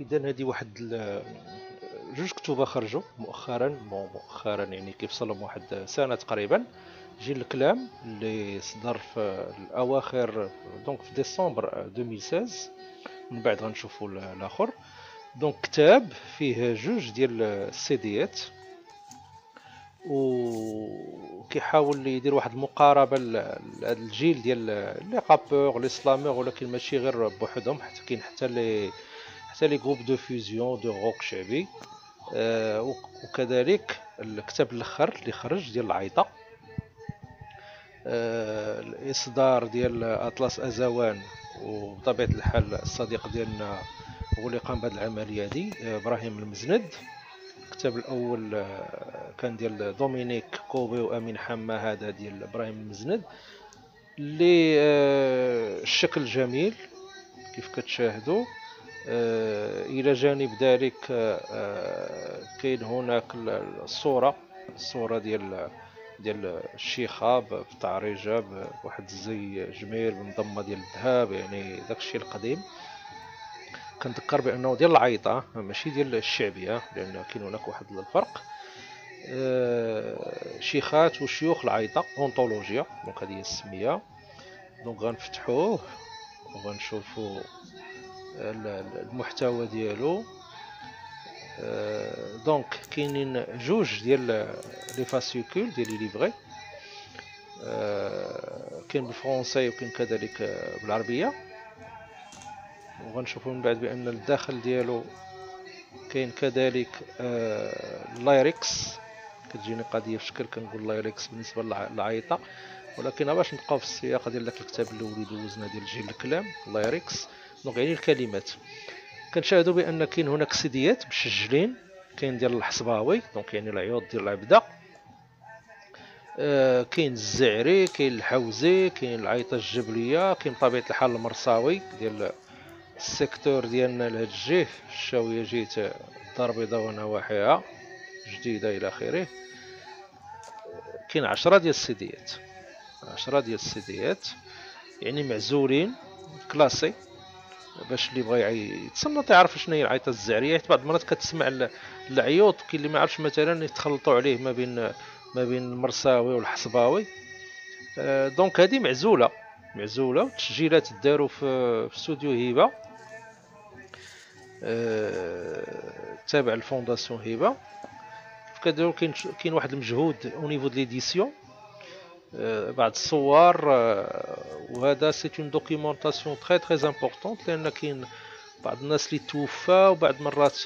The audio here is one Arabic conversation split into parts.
اذا هذه واحد جوج كتب خرجوا مؤخرا مؤخرا يعني كيفصلهم واحد سنة تقريبا. جيل الكلام اللي صدر في الأواخر donc في ديسمبر 2016 من بعد غنشوفوا الآخر. donc كتاب فيه جوج ديال السيديات. وكيحاول يدير واحد المقاربة لهذا الجيل ديال les rappeurs les slameurs ولكن ماشي غير بوحدهم حتى كاين حتى les حتى les groupes de fusion de rock شعبي. آه وكذلك الكتاب الأخر اللي خرج ديال العيطة. آه الإصدار ديال أطلس أزوان وبطبيعة الحال الصديق ديالنا هو اللي قام بهذه العملية دي آه، إبراهيم المزند. الكتاب الأول آه، كان ديال دومينيك كوبي وأمين حما هذا ديال إبراهيم المزند اللي آه، الشكل جميل كيف كتشاهدوا. إلى جانب ذلك كاين هناك الصورة الصورة ديال ديال الشيخه بتعريجه بواحد الزي جميل بمضمة ديال الذهب يعني داكشي القديم. كنذكر بأنه ديال العيطة ماشي ديال الشعبية لأن كاين هناك واحد الفرق. آه، شيخات وشيوخ العيطة اونطولوجيا دونك هذه السمية. donc غنفتحوه وغنشوفوا المحتوى ديالو. آه، donc كاينين جوج ديال les fascicules ديال les livrets آه، كاين بالفرونسي وكاين كذلك بالعربية. وغنشوفوا من بعد بأن الداخل ديالو كاين كذلك ال lyrics آه، كتجيني قضية في شكل كنقول lyrics بالنسبة للعيطه ولكن باش نبقاو في السياق ديال داك الكتاب الاولي دوزنا ديال جيل الكلام lyrics donc يعني الكلمات. كنشاهدوا بأن كاين هناك سيديات مسجلين كاين ديال الحصباوي donc يعني العيوط ديال العبدة. آه كاين الزعري كاين الحوزي كاين العيطة الجبلية كاين بطبيعه الحال المرصاوي ديال ال secteur ديالنا لهاد الجهة. الشاويه جيت الدار البيضاء ونواحيها جديدة إلى آخره. كاين عشرة ديال السيديات. عشرة ديال السيديات يعني معزولين كلاسي باش اللي بغى يتصنت يعرف شنو هي العيطة الزعرية. بعض المرات كتسمع العيوط كاين اللي ما عرفش مثلا يتخلطوا عليه ما بين ما بين المرساوي والحصباوي. آه، دونك هذه معزولة معزولة. والتسجيلات داروا في استوديو هبة. آه، تابع ال fondation هبة. كاين كاين واحد المجهود au niveau de l'édition بعض الصور وهذا c'est une documentation très très importante لأن كاين بعض الناس اللي توفى وبعض المرات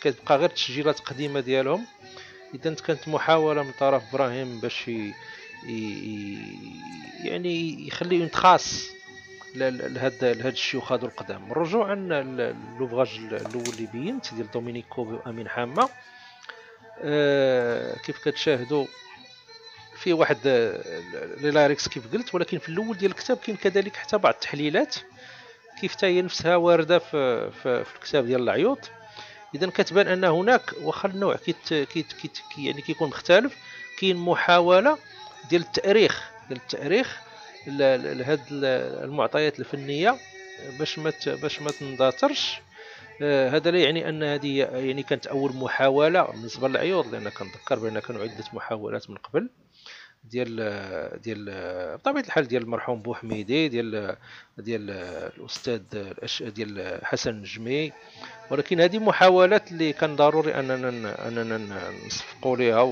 كتبقى غير تسجيلات قديمه ديالهم اذا كانت محاوله من طرف إبراهيم باش يعني يخلي une trace لهاد لهاد الشيوخ هادو القدام رجوعا l'ouvrage الأول اللي بينت ديال دومينيك كوبي وامين حامه آه كيف كتشاهدوا فيه واحد les lyrics كيف قلت ولكن في الأول ديال الكتاب كاين كذلك حتى بعض التحليلات كيف حتى هي نفسها واردة في, في, في الكتاب ديال العيوط. اذا كتبان أن هناك واخا النوع كيت كيت كيت يعني كيكون مختلف. كاين محاولة ديال التأريخ ديال التأريخ لهاد المعطيات الفنية باش ما باش ما تندثرش آه، هذا لا يعني أن هذه يعني كانت أول محاولة بالنسبة للعيوط لأن كنذكر بان كانوا عدة محاولات من قبل. ديال ديال بطبيعة الحال ديال المرحوم بوحميدي ديال ديال الأستاذ ديال حسن النجمي ولكن هذه محاولات اللي كان ضروري أننا أننا نصفقوا ليها